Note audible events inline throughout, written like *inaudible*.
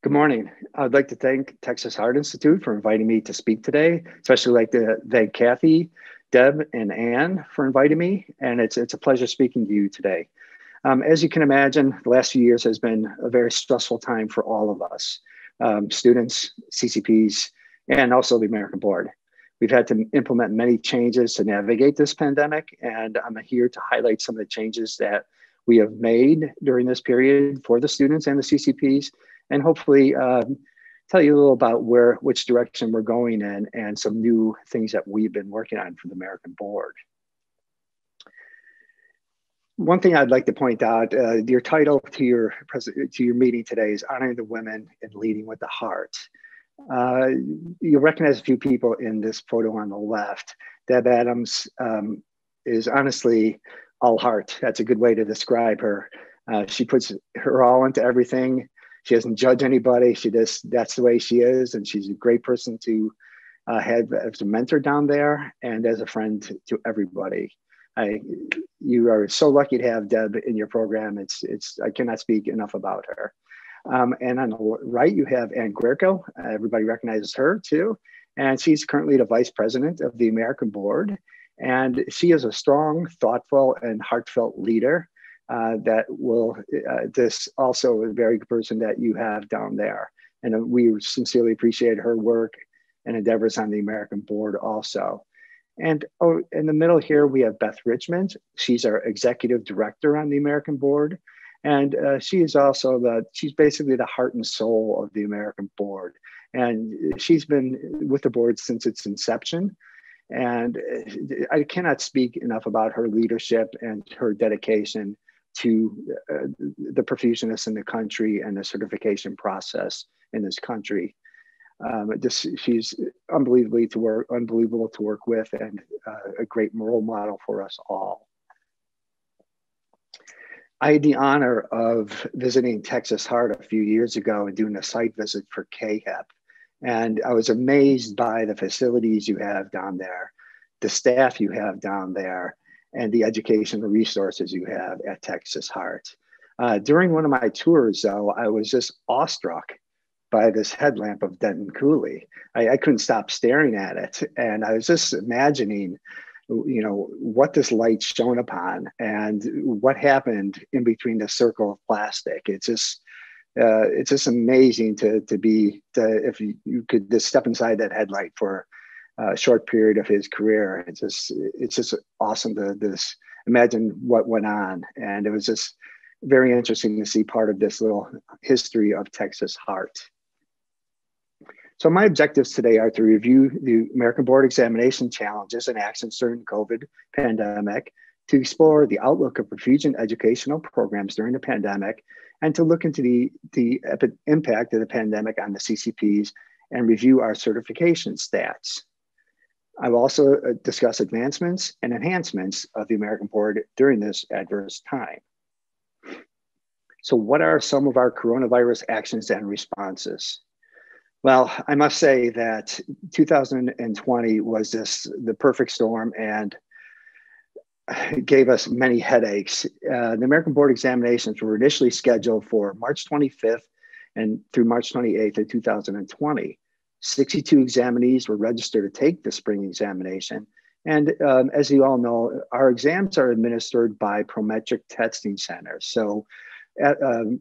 Good morning. I'd like to thank Texas Heart Institute for inviting me to speak today, especially like to thank Kathy, Deb, and Anne for inviting me. And it's, it's a pleasure speaking to you today. Um, as you can imagine, the last few years has been a very stressful time for all of us, um, students, CCPs, and also the American Board. We've had to implement many changes to navigate this pandemic, and I'm here to highlight some of the changes that we have made during this period for the students and the CCPs, and hopefully um, tell you a little about where which direction we're going in and some new things that we've been working on for the American Board. One thing I'd like to point out, uh, your title to your to your meeting today is honoring the women and leading with the heart. Uh, you'll recognize a few people in this photo on the left. Deb Adams um, is honestly all heart. That's a good way to describe her. Uh, she puts her all into everything she doesn't judge anybody. She just that's the way she is, and she's a great person to uh, have as a mentor down there and as a friend to, to everybody. I, you are so lucky to have Deb in your program. It's it's I cannot speak enough about her. Um, and on the right, you have Ann Guerco. Everybody recognizes her too, and she's currently the vice president of the American Board. And she is a strong, thoughtful, and heartfelt leader uh, that will uh, this also a very good person that you have down there. And we sincerely appreciate her work and endeavors on the american board also. And oh, in the middle here we have beth richmond. She's our executive director on the american board. And uh, she is also the she's basically the heart and soul of the american board. And she's been with the board since its inception. And I cannot speak enough about her leadership and her dedication to uh, the perfusionists in the country and the certification process in this country. Um, she's unbelievably to work, unbelievable to work with, and uh, a great role model for us all. I had the honor of visiting Texas Heart a few years ago and doing a site visit for CAAHEP. And I was amazed by the facilities you have down there, the staff you have down there, and the educational resources you have at Texas Heart. Uh, during one of my tours, though, I was just awestruck by this headlamp of Denton Cooley. I, I, couldn't stop staring at it, and I was just imagining, you know, what this light shone upon and what happened in between the circle of plastic. It's just, uh, it's just amazing to to be to, if you, you could just step inside that headlight for uh, short period of his career. It's just it's just awesome to this imagine what went on, and it was just very interesting to see part of this little history of Texas Heart. So my objectives today are to review the American Board Examination challenges and actions during COVID pandemic, to explore the outlook of perfusion educational programs during the pandemic, and to look into the, the impact of the pandemic on the CCPs and review our certification stats. I will also uh, discuss advancements and enhancements of the American Board during this adverse time. So what are some of our coronavirus actions and responses? Well, I must say that 2020 was just the perfect storm and gave us many headaches. Uh, the American Board examinations were initially scheduled for March 25th and through March 28th of 2020. 62 examinees were registered to take the spring examination. And um, as you all know, our exams are administered by Prometric testing centers. So uh, um,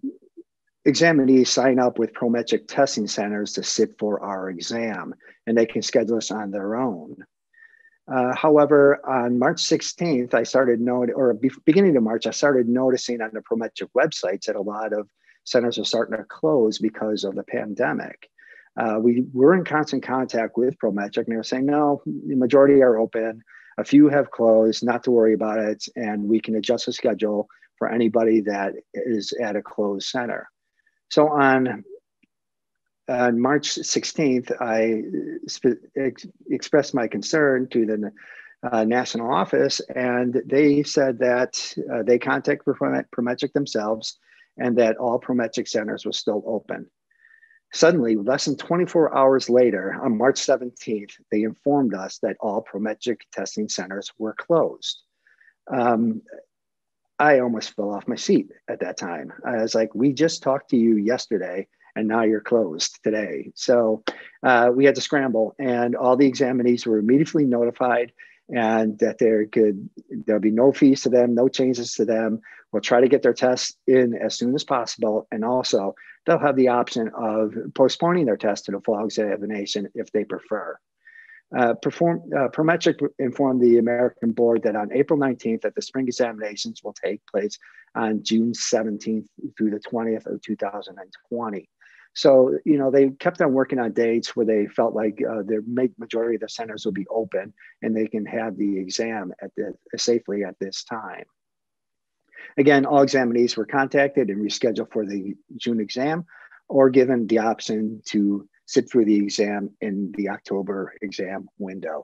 examinees sign up with Prometric testing centers to sit for our exam, and they can schedule us on their own. Uh, however, on March 16th, I started noting, or beginning of March, I started noticing on the Prometric websites that a lot of centers are starting to close because of the pandemic. Uh, we were in constant contact with Prometric, and they were saying, no, the majority are open. A few have closed, not to worry about it, and we can adjust the schedule for anybody that is at a closed center. So on, on March 16th, I ex expressed my concern to the uh, national office, and they said that uh, they contacted Prometric themselves and that all Prometric centers were still open. Suddenly, less than 24 hours later, on March 17th, they informed us that all Prometric testing centers were closed. Um, I almost fell off my seat at that time. I was like, we just talked to you yesterday, and now you're closed today. So uh, we had to scramble, and all the examinees were immediately notified and that there could there'll be no fees to them, no changes to them. We'll try to get their tests in as soon as possible, and also they'll have the option of postponing their test to the fall examination if they prefer. Uh, perform, uh, Prometric informed the American board that on April 19th that the spring examinations will take place on June 17th through the 20th of 2020. So, you know, they kept on working on dates where they felt like uh, the majority of the centers will be open and they can have the exam at the, safely at this time. Again, all examinees were contacted and rescheduled for the June exam or given the option to sit through the exam in the October exam window.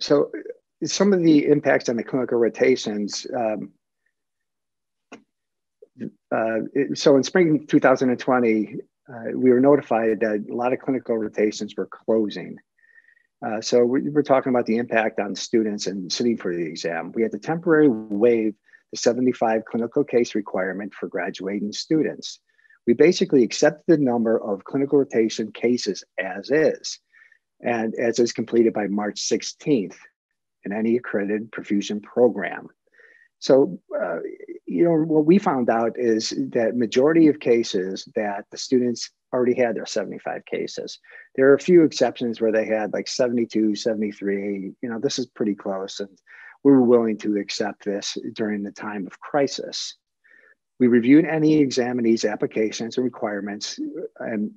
So some of the impacts on the clinical rotations. Um, uh, so in spring 2020, uh, we were notified that a lot of clinical rotations were closing. Uh, so we, we're talking about the impact on students and sitting for the exam. We had to temporarily waive the 75 clinical case requirement for graduating students. We basically accepted the number of clinical rotation cases as is, and as is completed by March 16th in any accredited perfusion program. So, uh, you know, what we found out is that majority of cases that the students already had their 75 cases. There are a few exceptions where they had like 72, 73. You know, this is pretty close, and we were willing to accept this during the time of crisis. We reviewed any examinees' applications and requirements and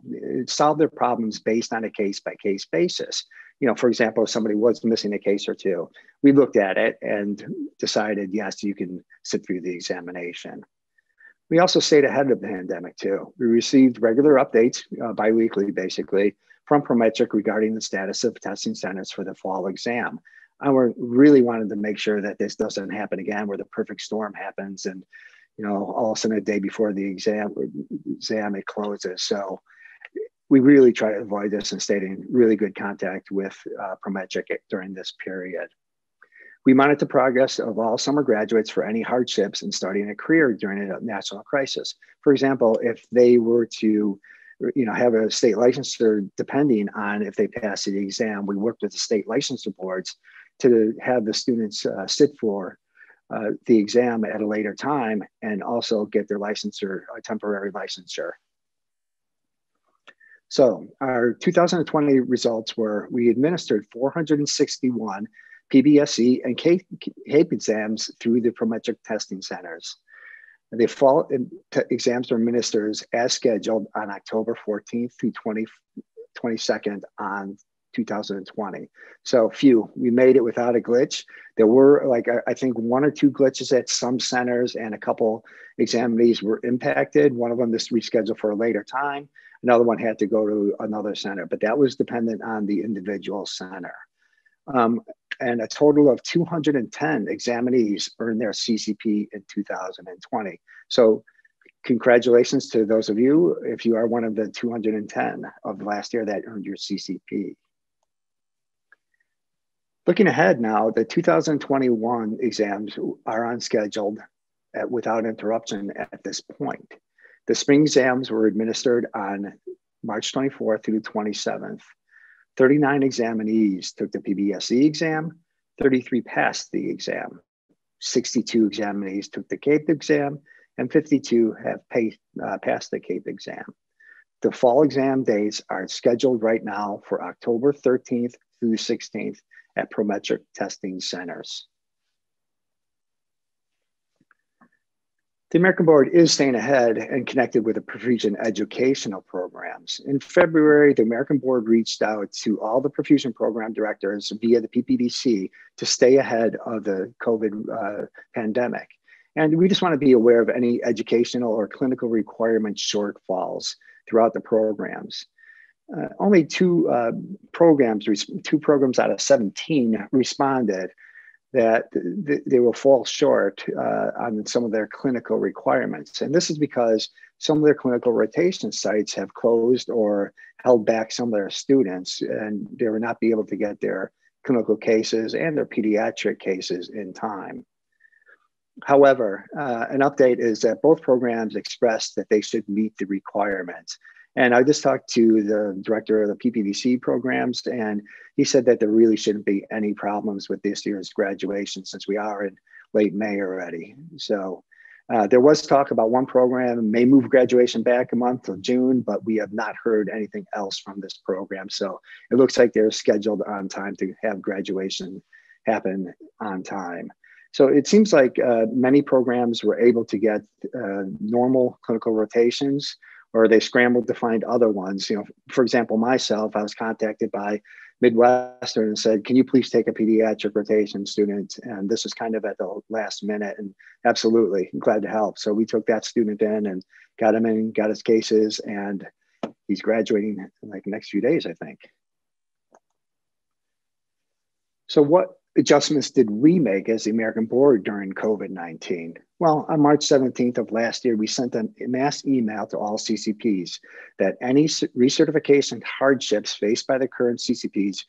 solved their problems based on a case by case basis. You know, for example, if somebody was missing a case or two, we looked at it and decided, yes, you can sit through the examination. We also stayed ahead of the pandemic too. We received regular updates, uh, biweekly basically, from Prometric regarding the status of testing centers for the fall exam. I really wanted to make sure that this doesn't happen again, where the perfect storm happens and you know, all of a sudden a day before the exam, exam it closes. So we really try to avoid this and stay in really good contact with uh, Prometric during this period. We monitor the progress of all summer graduates for any hardships in starting a career during a national crisis. For example, if they were to you know, have a state licensure depending on if they pass the exam, we worked with the state licensure boards to have the students uh, sit for uh, the exam at a later time and also get their licensure, a temporary licensure. So our 2020 results were we administered 461 PBSE and CAPE exams through the Prometric testing centers. The fall exams were administered as scheduled on October 14th through 20, 22nd on 2020. So few, we made it without a glitch. There were like, I think one or two glitches at some centers and a couple examinees were impacted. One of them is rescheduled for a later time. Another one had to go to another center, but that was dependent on the individual center. Um, and a total of 210 examinees earned their CCP in 2020. So congratulations to those of you if you are one of the 210 of last year that earned your CCP. Looking ahead now, the 2021 exams are unscheduled at, without interruption at this point. The spring exams were administered on March 24th through 27th. 39 examinees took the PBSE exam, 33 passed the exam. 62 examinees took the CAPE exam, and 52 have pay, uh, passed the CAPE exam. The fall exam dates are scheduled right now for October 13th through 16th at Prometric testing centers. The American Board is staying ahead and connected with the perfusion educational programs. In February, the American Board reached out to all the perfusion program directors via the PPDC to stay ahead of the COVID uh, pandemic. And we just want to be aware of any educational or clinical requirement shortfalls throughout the programs uh, only two uh, programs, two programs out of 17 responded that th- they will fall short uh, on some of their clinical requirements. And this is because some of their clinical rotation sites have closed or held back some of their students and they will not be able to get their clinical cases and their pediatric cases in time. However, uh, an update is that both programs expressed that they should meet the requirements. And I just talked to the director of the PPDC programs, and he said that there really shouldn't be any problems with this year's graduation since we are in late May already. So uh, there was talk about one program may move graduation back a month to June, but we have not heard anything else from this program. So it looks like they're scheduled on time to have graduation happen on time. So it seems like uh, many programs were able to get uh, normal clinical rotations or they scrambled to find other ones. You know, for example, myself, I was contacted by Midwestern and said, "Can you please take a pediatric rotation student?" And this was kind of at the last minute, and absolutely glad to help. So we took that student in and got him in, got his cases, and he's graduating in like next few days, I think. So what adjustments did we make as the American Board during COVID 19? Well, on March 17th of last year, we sent a mass email to all CCPs that any recertification hardships faced by the current CCPs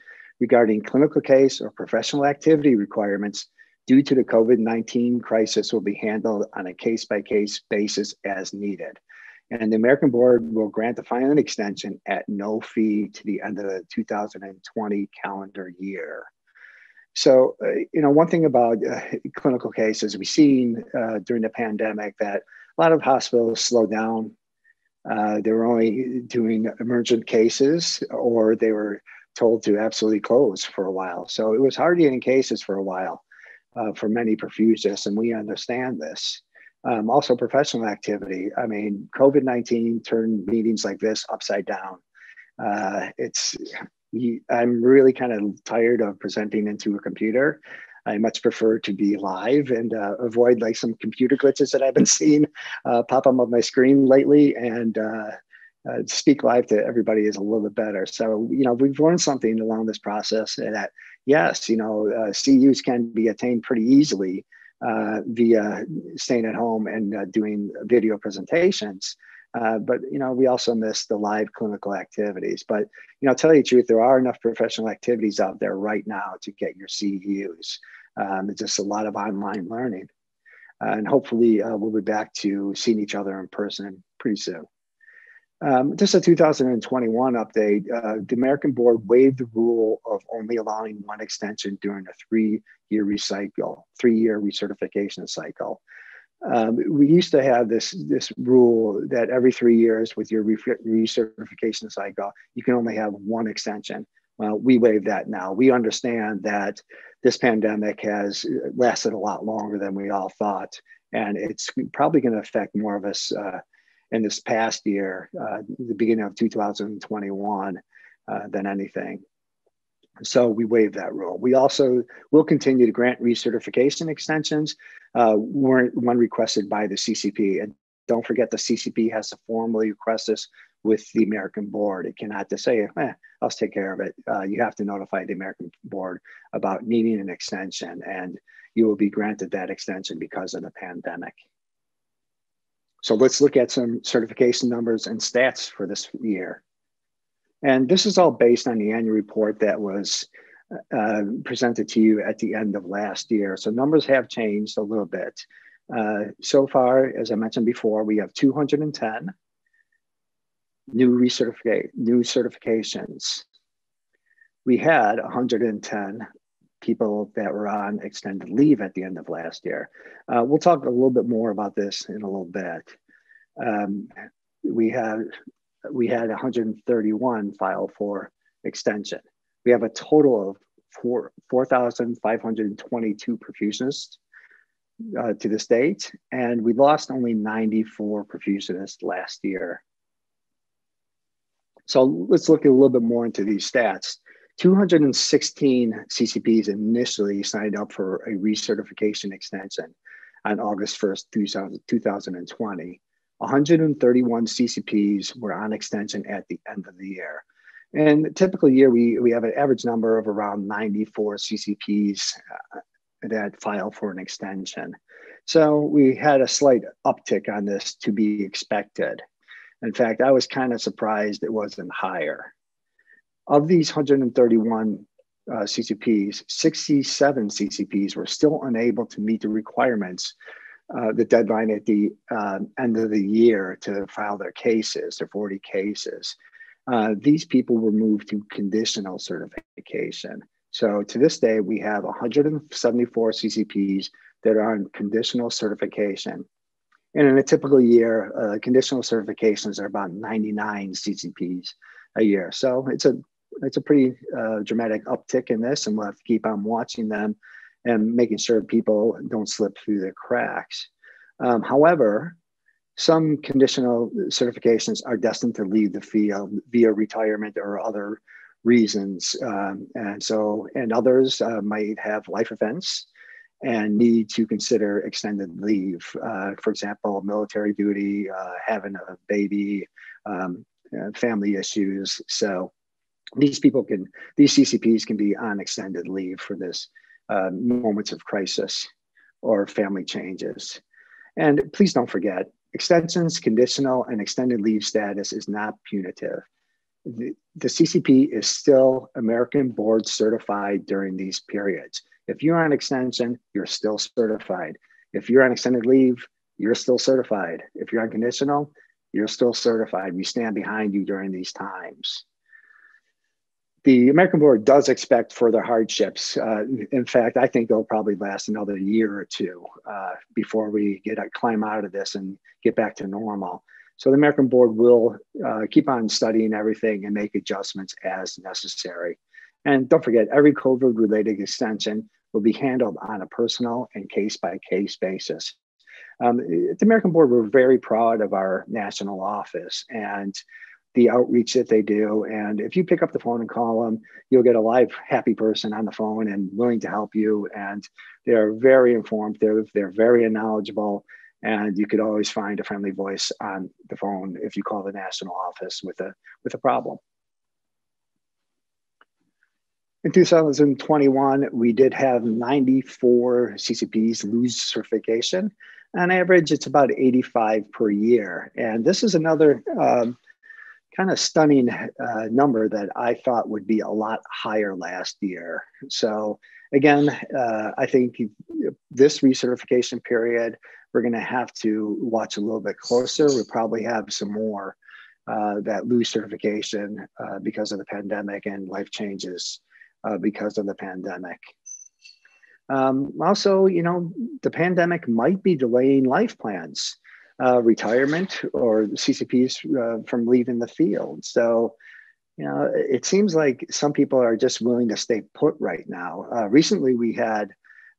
regarding clinical case or professional activity requirements due to the COVID 19 crisis will be handled on a case by case basis as needed. And the American Board will grant the filing extension at no fee to the end of the 2020 calendar year. So, uh, you know, one thing about uh, clinical cases, we've seen uh, during the pandemic that a lot of hospitals slowed down. Uh, they were only doing emergent cases or they were told to absolutely close for a while. So it was hard getting cases for a while uh, for many perfusionists, and we understand this. Um, also, professional activity. I mean, COVID 19 turned meetings like this upside down. Uh, I'm really kind of tired of presenting into a computer. I much prefer to be live and uh, avoid like some computer glitches that I've been seeing uh, pop up on my screen lately. And uh, uh speak live to everybody is a little bit better. So, you know, we've learned something along this process that, yes, you know, uh, CUs can be attained pretty easily uh, via staying at home and doing video presentations. Uh, but you know, we also miss the live clinical activities. But you know, tell you the truth, there are enough professional activities out there right now to get your CEUs. Um, it's just a lot of online learning, uh, and hopefully, uh, we'll be back to seeing each other in person pretty soon. Um, just a 2021 update. Uh, the American Board waived the rule of only allowing one extension during a three-year recycle, three-year recertification cycle. Um, we used to have this this rule that every three years with your recertification cycle, you can only have one extension. Well, we waive that now. We understand that this pandemic has lasted a lot longer than we all thought, and it's probably going to affect more of us uh, in this past year, uh, the beginning of 2021, uh, than anything. So we waive that rule. We also will continue to grant recertification extensions uh, when requested by the CCP. And don't forget the CCP has to formally request this with the American board. It cannot just say, eh, I'll take care of it. Uh, you have to notify the American board about needing an extension and you will be granted that extension because of the pandemic. So let's look at some certification numbers and stats for this year. And this is all based on the annual report that was uh, presented to you at the end of last year. So numbers have changed a little bit. Uh, so far, as I mentioned before, we have 210 new, recertific- new certifications. We had 110 people that were on extended leave at the end of last year. Uh, we'll talk a little bit more about this in a little bit. Um, we had we had 131 file for extension. We have a total of 4,522 4, perfusionists uh, to this date, and we lost only 94 perfusionists last year. So let's look a little bit more into these stats. 216 CCPs initially signed up for a recertification extension on August 1st, 2020. 131 CCPs were on extension at the end of the year. And typical year, we, we have an average number of around 94 CCPs uh, that file for an extension. So we had a slight uptick on this to be expected. In fact, I was kind of surprised it wasn't higher. Of these 131 uh, CCPs, 67 CCPs were still unable to meet the requirements, uh, the deadline at the um, end of the year to file their cases, their 40 cases. Uh, these people were moved to conditional certification. So to this day, we have 174 CCPs that are on conditional certification. And in a typical year, uh, conditional certifications are about 99 CCPs a year. So it's a it's a pretty uh, dramatic uptick in this, and we'll have to keep on watching them and making sure people don't slip through the cracks. Um, however, some conditional certifications are destined to leave the field via retirement or other reasons. Um, and so, and others uh, might have life events and need to consider extended leave. Uh, for example, military duty, uh, having a baby, um, uh, family issues. So these people can, these CCPs can be on extended leave for this uh, moments of crisis or family changes. And please don't forget, extensions, conditional, and extended leave status is not punitive. The, the CCP is still American board certified during these periods. If you're on extension, you're still certified. If you're on extended leave, you're still certified. If you're on conditional, you're still certified. We stand behind you during these times the American board does expect further hardships. Uh, in fact, I think they'll probably last another year or two uh, before we get a climb out of this and get back to normal. So the American board will uh, keep on studying everything and make adjustments as necessary. And don't forget, every COVID related extension will be handled on a personal and case by case basis. Um, the American board, we're very proud of our national office and the outreach that they do. And if you pick up the phone and call them, you'll get a live, happy person on the phone and willing to help you. And they're very informative, they're very knowledgeable. And you could always find a friendly voice on the phone if you call the national office with a, with a problem. In 2021, we did have 94 CCPs lose certification. On average, it's about 85 per year. And this is another um, kind of stunning uh, number that I thought would be a lot higher last year. So again, uh, I think this recertification period, we're going to have to watch a little bit closer. We'll probably have some more uh, that lose certification uh, because of the pandemic and life changes uh, because of the pandemic. Um, also, you know, the pandemic might be delaying life plans uh, retirement or CCPs uh, from leaving the field. So, you know, it seems like some people are just willing to stay put right now. Uh, recently, we had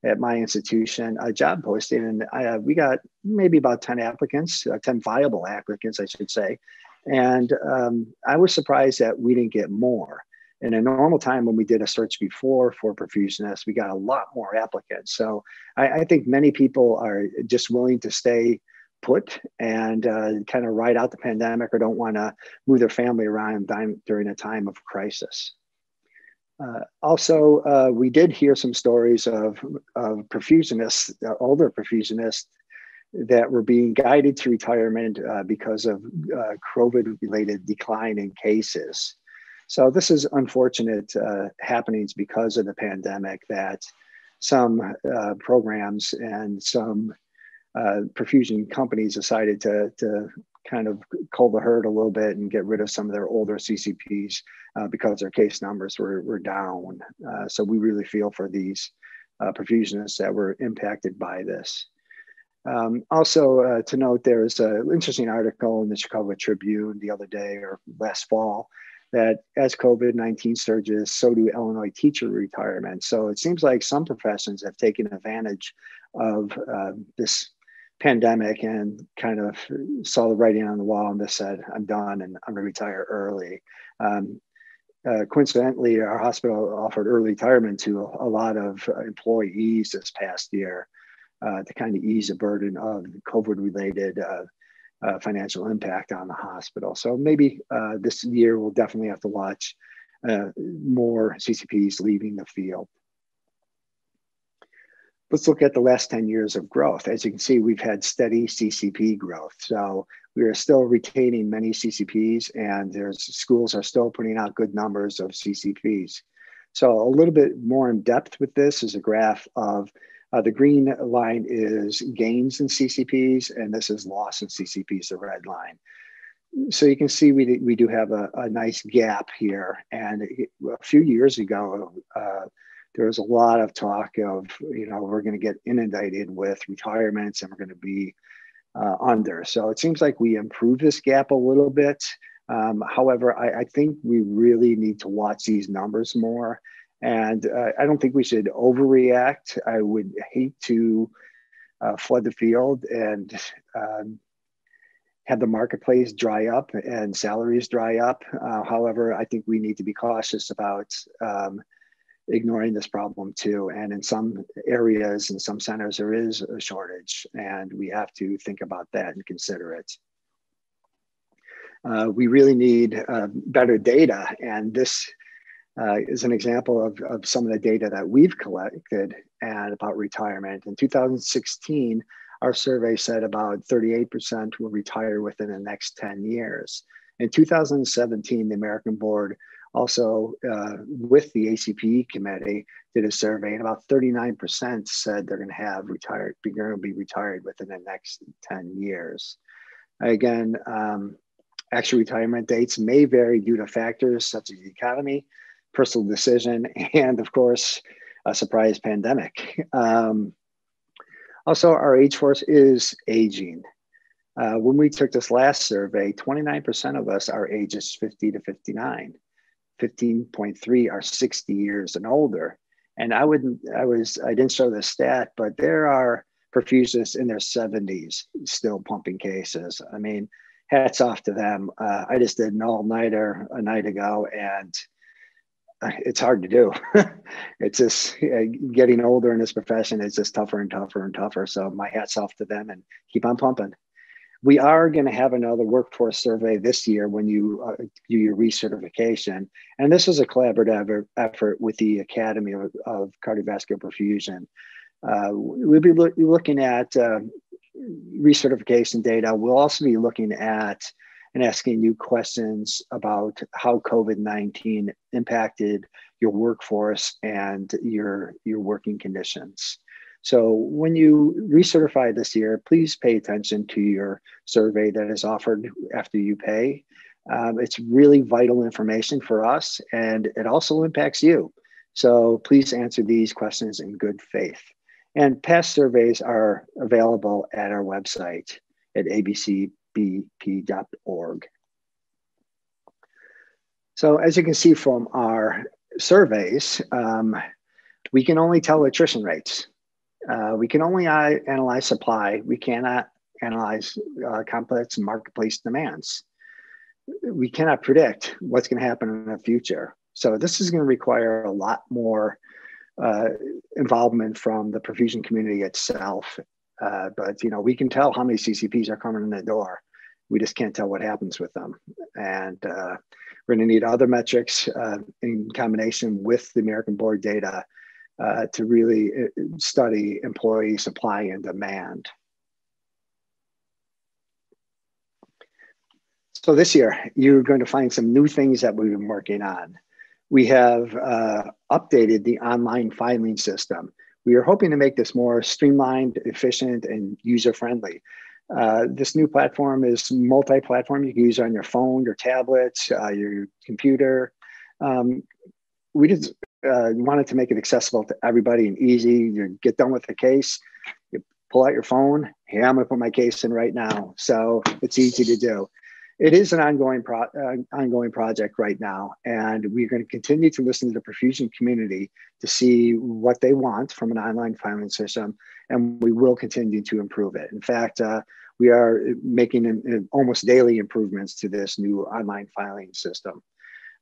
at my institution a job posting, and I, uh, we got maybe about 10 applicants, uh, 10 viable applicants, I should say. And um, I was surprised that we didn't get more. In a normal time, when we did a search before for perfusionists, we got a lot more applicants. So I, I think many people are just willing to stay put and uh, kind of ride out the pandemic or don't want to move their family around during a time of crisis. Uh, also, uh, we did hear some stories of, of perfusionists, uh, older perfusionists, that were being guided to retirement uh, because of uh, COVID-related decline in cases. So this is unfortunate happenings because of the pandemic that some programs and some uh, perfusion companies decided to, to kind of cull the herd a little bit and get rid of some of their older CCPs uh, because their case numbers were, were down. Uh, so we really feel for these uh, perfusionists that were impacted by this. Um, also uh, to note, there's an interesting article in the Chicago Tribune the other day or last fall that as COVID-19 surges, so do Illinois teacher retirements. So it seems like some professions have taken advantage of uh, this pandemic and kind of saw the writing on the wall and just said, I'm done and I'm going to retire early. Um, uh, coincidentally, our hospital offered early retirement to a, a lot of employees this past year uh, to kind of ease the burden of COVID related uh, uh, financial impact on the hospital. So maybe uh, this year we'll definitely have to watch uh, more CCPs leaving the field let's look at the last 10 years of growth. As you can see, we've had steady CCP growth. So we are still retaining many CCPs and there's schools are still putting out good numbers of CCPs. So a little bit more in depth with this is a graph of uh, the green line is gains in CCPs, and this is loss in CCPs, the red line. So you can see we, we do have a, a nice gap here. And a few years ago, uh, there was a lot of talk of, you know, we're going to get inundated with retirements and we're going to be uh, under. So it seems like we improved this gap a little bit. Um, however, I, I, think we really need to watch these numbers more. And uh, I don't think we should overreact. I would hate to uh, flood the field and um, have the marketplace dry up and salaries dry up. Uh, however, I think we need to be cautious about um, ignoring this problem too. And in some areas, in some centers, there is a shortage, and we have to think about that and consider it. Uh, we really need uh, better data, and this uh, is an example of, of some of the data that we've collected and about retirement. In 2016, our survey said about 38% will retire within the next 10 years. In 2017, the American Board also, uh, with the ACPE committee, did a survey, and about 39% said they're going to have retired, they're going to be retired within the next 10 years. Again, um, actual retirement dates may vary due to factors such as the economy, personal decision, and of course, a surprise pandemic. Um, also, our age force is aging. Uh, when we took this last survey, 29% of us are ages 50 to 59. 15.3 are 60 years and older. And I wouldn't, I was, I didn't show the stat, but there are perfusionists in their 70s still pumping cases. I mean, hats off to them. Uh, I just did an all nighter a night ago and uh, it's hard to do. *laughs* it's just uh, getting older in this profession. It's just tougher and tougher and tougher. So my hats off to them and keep on pumping. We are going to have another workforce survey this year when you uh, do your recertification. And this is a collaborative effort with the Academy of, of Cardiovascular Perfusion. Uh, we'll be lo- looking at uh, recertification data. We'll also be looking at and asking you questions about how COVID 19 impacted your workforce and your, your working conditions. So when you recertify this year, please pay attention to your survey that is offered after you pay. Um, it's really vital information for us and it also impacts you. So please answer these questions in good faith. And past surveys are available at our website at abcbp.org. So as you can see from our surveys, um, we can only tell attrition rates. Uh, we can only uh, analyze supply. We cannot analyze uh, complex marketplace demands. We cannot predict what's going to happen in the future. So this is going to require a lot more uh, involvement from the perfusion community itself. Uh, but you know, we can tell how many CCPs are coming in the door. We just can't tell what happens with them. And uh, we're going to need other metrics in combination with the American Board data uh, to really uh, study employee supply and demand. So this year, you're going to find some new things that we've been working on. We have uh, updated the online filing system. We are hoping to make this more streamlined, efficient, and user-friendly. Uh, this new platform is multi-platform. You can use it on your phone, your tablet, uh, your computer. Um, we just uh, wanted to make it accessible to everybody and easy. You get done with the case, you pull out your phone. Hey, I'm going to put my case in right now. So it's easy to do. It is an ongoing pro- uh, ongoing project right now, and we're going to continue to listen to the perfusion community to see what they want from an online filing system, and we will continue to improve it. In fact, uh, we are making an, an almost daily improvements to this new online filing system.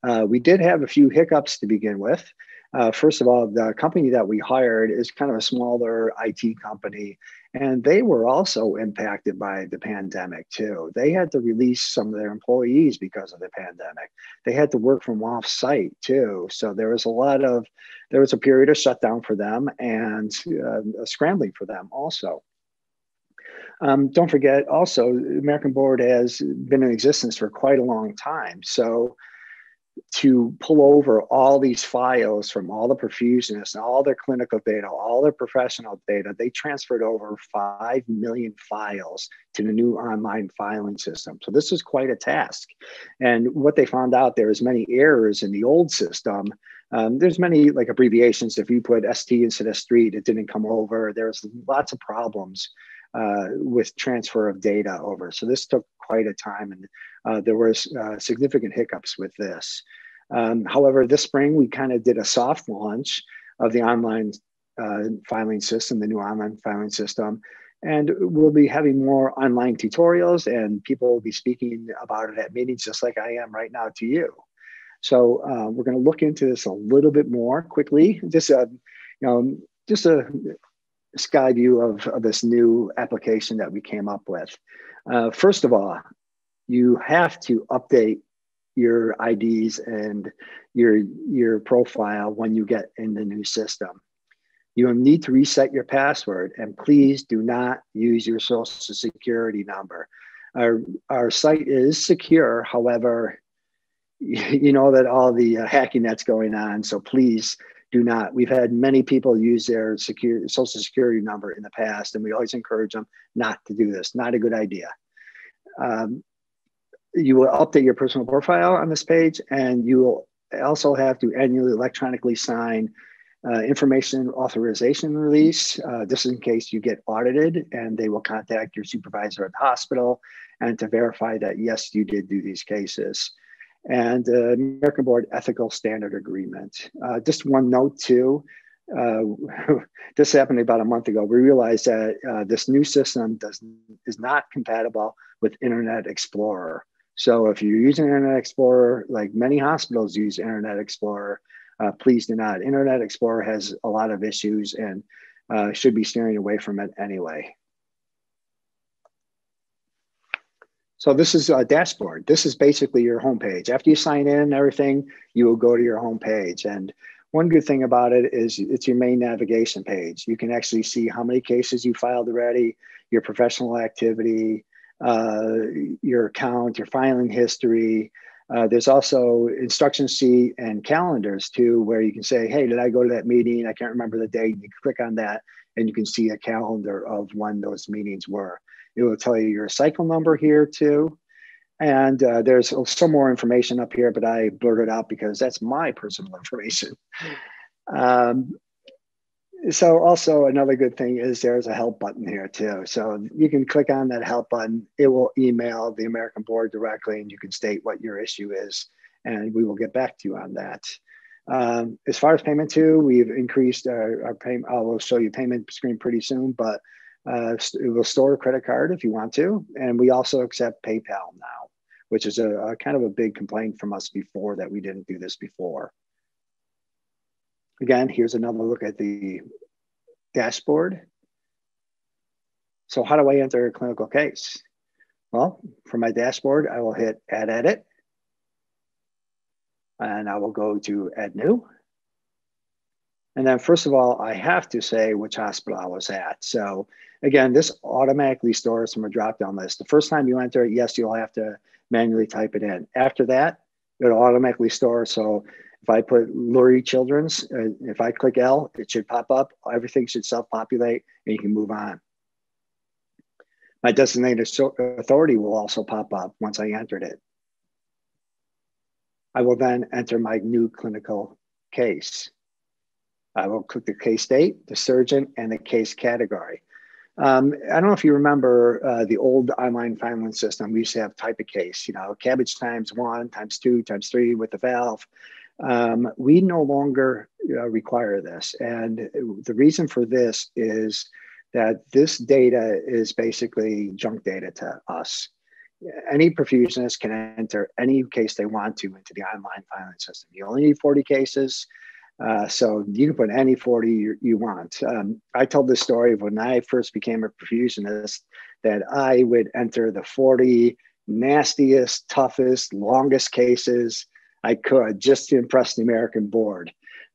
Uh, we did have a few hiccups to begin with. Uh, first of all, the company that we hired is kind of a smaller IT company, and they were also impacted by the pandemic too. They had to release some of their employees because of the pandemic. They had to work from off site too. So there was a lot of, there was a period of shutdown for them and uh, scrambling for them also. Um, don't forget also, American Board has been in existence for quite a long time. So to pull over all these files from all the perfusionists all their clinical data, all their professional data. They transferred over 5 million files to the new online filing system. So this is quite a task. And what they found out, there is many errors in the old system. Um, there's many like abbreviations. If you put ST instead of street, it didn't come over. There's lots of problems uh, with transfer of data over. So this took quite a time and uh, there was uh, significant hiccups with this. Um, however, this spring we kind of did a soft launch of the online uh, filing system, the new online filing system. And we'll be having more online tutorials and people will be speaking about it at meetings just like I am right now to you. So uh, we're going to look into this a little bit more quickly. Just a, you know, just a sky view of, of this new application that we came up with. Uh, first of all, you have to update your IDs and your, your profile when you get in the new system. You need to reset your password and please do not use your social security number. Our, our site is secure. However, *laughs* you know that all the uh, hacking that's going on. So please do not. We've had many people use their secure, social security number in the past, and we always encourage them not to do this. Not a good idea. Um, you will update your personal profile on this page, and you will also have to annually electronically sign uh, information authorization release. Uh, in case you get audited, and they will contact your supervisor at the hospital and to verify that yes, you did do these cases and uh, American Board Ethical Standard Agreement. Uh, just one note too, uh, *laughs* this happened about a month ago. We realized that uh, this new system does is not compatible with Internet Explorer. So if you're using Internet Explorer, like many hospitals use Internet Explorer, uh, please do not. Internet Explorer has a lot of issues and uh, should be steering away from it anyway. So this is a dashboard. This is basically your homepage. After you sign in and everything, you will go to your homepage. And one good thing about it is it's your main navigation page. You can actually see how many cases you filed already, your professional activity, uh, your account, your filing history. Uh, there's also instruction sheet and calendars too, where you can say, hey, did I go to that meeting? I can't remember the date. You click on that and you can see a calendar of when those meetings were. It will tell you your cycle number here too. And uh, there's some more information up here, but I blurred it out because that's my personal *laughs* information. Um, so also another good thing is there's a help button here too. So you can click on that help button. It will email the American board directly and you can state what your issue is and we will get back to you on that. Um, as far as payment too, we've increased our, our payment. I will show you payment screen pretty soon, but uh, it will store a credit card if you want to. And we also accept PayPal now, which is a, a kind of a big complaint from us before that we didn't do this before. Again, here's another look at the dashboard. So how do I enter a clinical case? Well, for my dashboard, I will hit add edit. And I will go to add new. And then first of all, I have to say which hospital I was at. So again, this automatically stores from a drop-down list. The first time you enter it, yes, you'll have to manually type it in. After that, it'll automatically store. So if I put Lurie Children's, uh, if I click L, it should pop up. Everything should self-populate and you can move on. My designated authority will also pop up once I entered it. I will then enter my new clinical case. I will click the case date, the surgeon, and the case category. Um, I don't know if you remember uh, the old online filing system. We used to have type of case, you know, CABG times one, times two, times three with the valve. Um, we no longer uh, require this. And the reason for this is that this data is basically junk data to us. Any perfusionist can enter any case they want to into the online filing system. You only need 40 cases. Uh, so you can put any 40 you, you want. Um, I told this story of when I first became a perfusionist that I would enter the 40 nastiest, toughest, longest cases I could just to impress the American board.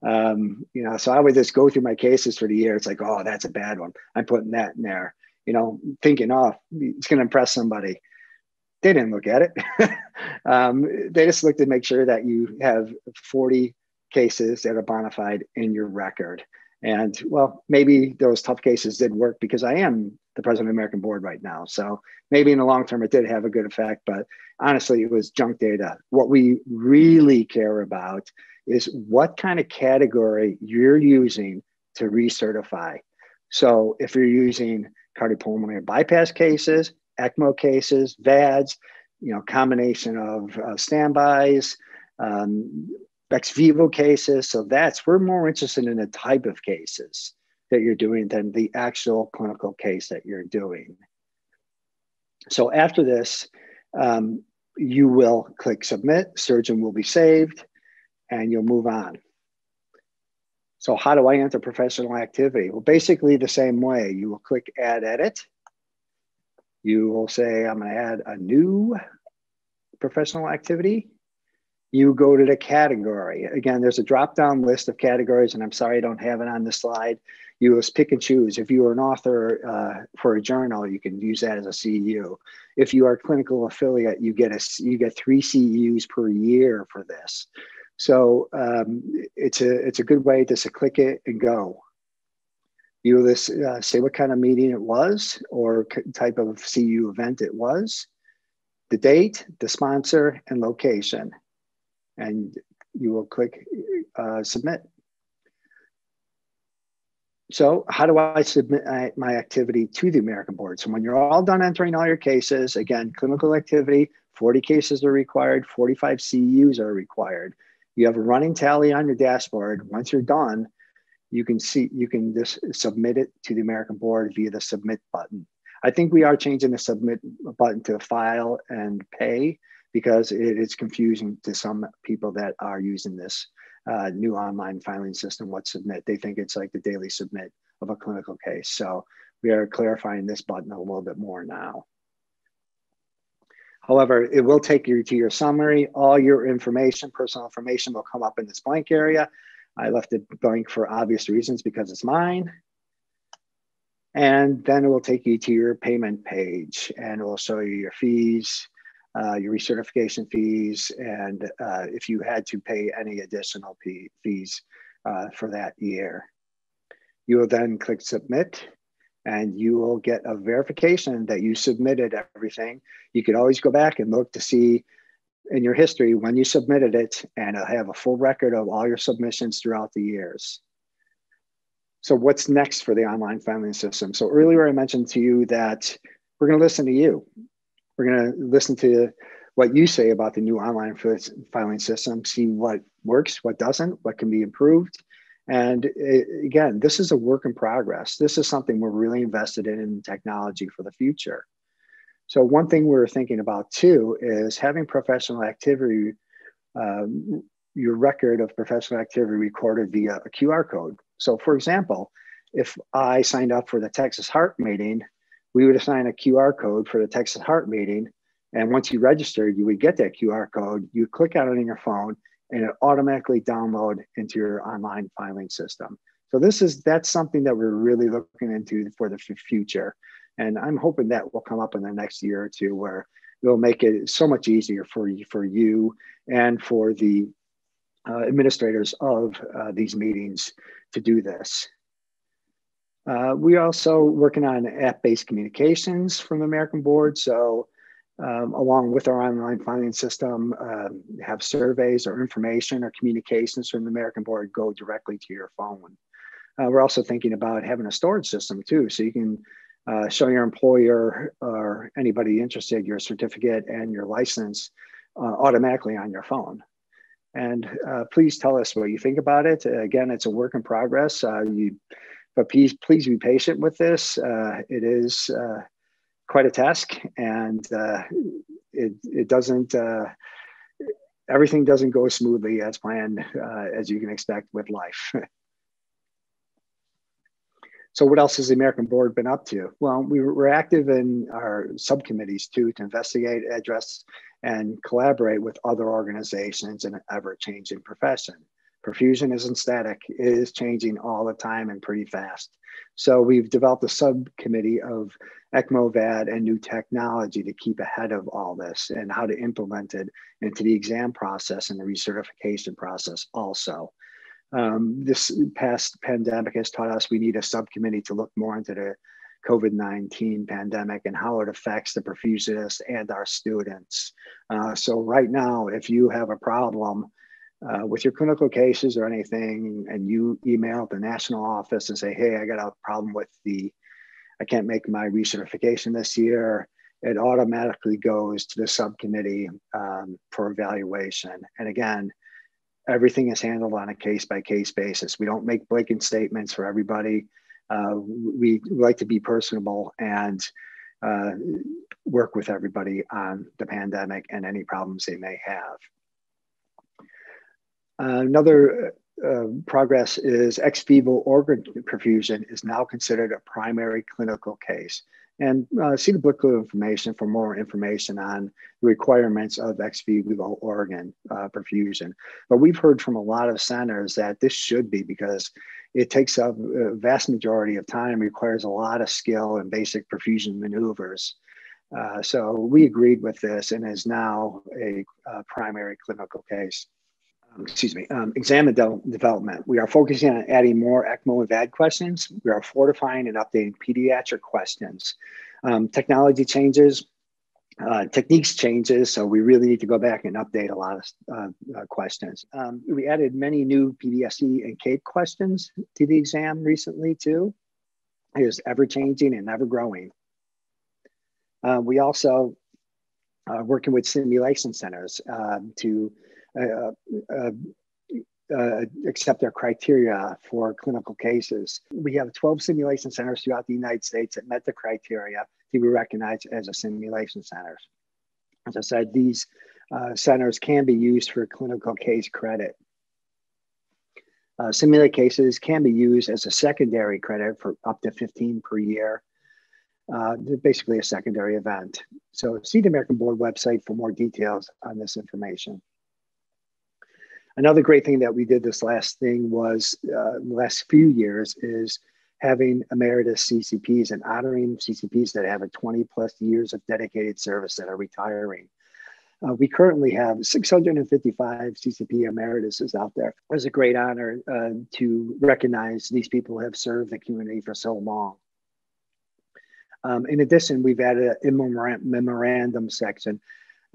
Um, you know, so I would just go through my cases for the year. It's like, oh, that's a bad one. I'm putting that in there. You know, thinking, oh, it's going to impress somebody. They didn't look at it. *laughs* um, they just looked to make sure that you have 40 cases that are bona fide in your record. And well, maybe those tough cases did work because I am the president of the American board right now. So maybe in the long term, it did have a good effect, but honestly, it was junk data. What we really care about is what kind of category you're using to recertify. So if you're using cardiopulmonary bypass cases, ECMO cases, VADs, you know, combination of uh, standbys, um, ex vivo cases. So that's, we're more interested in the type of cases that you're doing than the actual clinical case that you're doing. So after this, um, you will click submit, surgeon will be saved, and you'll move on. So how do I enter professional activity? Well, basically the same way. You will click add edit. You will say, I'm gonna add a new professional activity. You go to the category. Again, there's a drop-down list of categories, and I'm sorry I don't have it on the slide. You just pick and choose. If you are an author uh, for a journal, you can use that as a CEU. If you are a clinical affiliate, you get a you get three CEUs per year for this. So um, it's a it's a good way to just click it and go. You will uh, say what kind of meeting it was or type of CU event it was, the date, the sponsor, and location, and you will click uh, submit. So how do I submit my activity to the American Board? So when you're all done entering all your cases, again, clinical activity, 40 cases are required, 45 CEUs are required. You have a running tally on your dashboard. Once you're done, you can see you can just submit it to the American board via the submit button. I think we are changing the submit button to file and pay because it is confusing to some people that are using this uh, new online filing system. What submit? They think it's like the daily submit of a clinical case. So we are clarifying this button a little bit more now. However, it will take you to your summary. All your information, personal information will come up in this blank area. I left it blank for obvious reasons because it's mine. And then it will take you to your payment page and it will show you your fees, uh, your recertification fees, and uh, if you had to pay any additional fees uh, for that year. You will then click submit and you will get a verification that you submitted everything. You could always go back and look to see in your history when you submitted it, and it'll have a full record of all your submissions throughout the years. So, what's next for the online filing system? So, earlier I mentioned to you that we're going to listen to you. We're going to listen to what you say about the new online filing system, see what works, what doesn't, what can be improved, and it, again, this is a work in progress. This is something we're really invested in in technology for the future. So one thing we're thinking about too is having professional activity, um, your record of professional activity recorded via a QR code. So for example, if I signed up for the Texas Heart meeting, we would assign a QR code for the Texas Heart meeting. And once you registered, you would get that QR code. You click on it on your phone, and it automatically download into your online filing system. So this is that's something that we're really looking into for the future, and I'm hoping that will come up in the next year or two, where it'll make it so much easier for you, for you and for the uh, administrators of uh, these meetings to do this. Uh, we're also working on app-based communications from the American Board. So um, along with our online filing system, um, have surveys or information or communications from the American Board go directly to your phone. Uh, we're also thinking about having a storage system too, so you can uh, show your employer or anybody interested your certificate and your license uh, automatically on your phone. And uh, please tell us what you think about it. Again, it's a work in progress. Uh, you, but please, please be patient with this. Uh, it is quite a task, and uh, it it doesn't. Uh, everything doesn't go smoothly as planned, uh, as you can expect with life. *laughs* so, what else has the American Board been up to? Well, we were active in our subcommittees too to investigate, address, and collaborate with other organizations in an ever-changing profession. Perfusion isn't static, it is changing all the time and pretty fast. So we've developed a subcommittee of ECMO VAD and new technology to keep ahead of all this and how to implement it into the exam process and the recertification process also. Um, this past pandemic has taught us we need a subcommittee to look more into the COVID 19 pandemic and how it affects the perfusionists and our students. Uh, so, right now, if you have a problem uh, with your clinical cases or anything, and you email the national office and say, Hey, I got a problem with the, I can't make my recertification this year, it automatically goes to the subcommittee um, for evaluation. And again, everything is handled on a case by case basis. We don't make blanket statements for everybody. Uh, we like to be personable and uh, work with everybody on the pandemic and any problems they may have. Uh, another uh, progress is ex vivo organ perfusion is now considered a primary clinical case and uh, see the booklet information for more information on the requirements of ex vivo organ uh, perfusion. But we've heard from a lot of centers that this should be because it takes a, a vast majority of time, requires a lot of skill and basic perfusion maneuvers. Uh, so we agreed with this and is now a, a primary clinical case. Um, excuse me, um, exam development. We are focusing on adding more ECMO and VAD questions. We are fortifying and updating pediatric questions. Um, technology changes, uh, techniques changes, so we really need to go back and update a lot of uh, uh, questions. Um, we added many new PBSE and CAPE questions to the exam recently too. It is ever changing and ever growing. Uh, we also are working with simulation centers um, to uh, uh, uh, accept their criteria for clinical cases. We have 12 simulation centers throughout the United States that met the criteria to be recognized as a simulation centers. As I said, these uh, centers can be used for clinical case credit. Uh, simulated cases can be used as a secondary credit for up to 15 per year. Uh, basically a secondary event. So see the American Board website for more details on this information. Another great thing that we did this last thing was uh, the last few years is having emeritus CCPs and honoring CCPs that have a 20 plus years of dedicated service that are retiring. Uh, we currently have 655 CCP emeritus out there. It was a great honor uh, to recognize these people who have served the community for so long. Um, in addition, we've added a memorandum section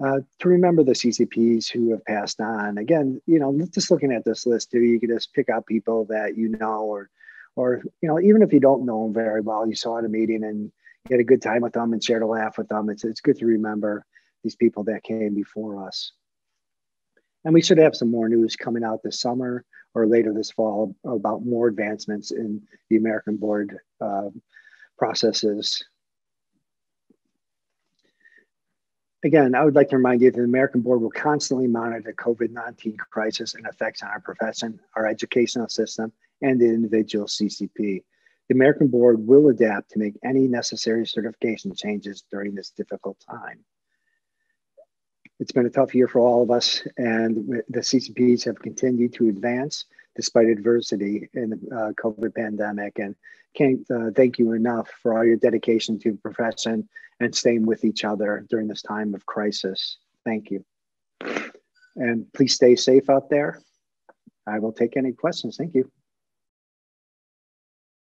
uh, to remember the CCPs who have passed on. Again, you know, just looking at this list too, you could just pick out people that you know, or, or you know, even if you don't know them very well, you saw at a meeting and you had a good time with them and shared a laugh with them. It's it's good to remember these people that came before us. And we should have some more news coming out this summer or later this fall about more advancements in the American board uh, processes Again, I would like to remind you that the American Board will constantly monitor the COVID 19 crisis and effects on our profession, our educational system, and the individual CCP. The American Board will adapt to make any necessary certification changes during this difficult time. It's been a tough year for all of us, and the CCPs have continued to advance despite adversity in the uh, COVID pandemic. And can't uh, thank you enough for all your dedication to the profession and staying with each other during this time of crisis. Thank you. And please stay safe out there. I will take any questions. Thank you.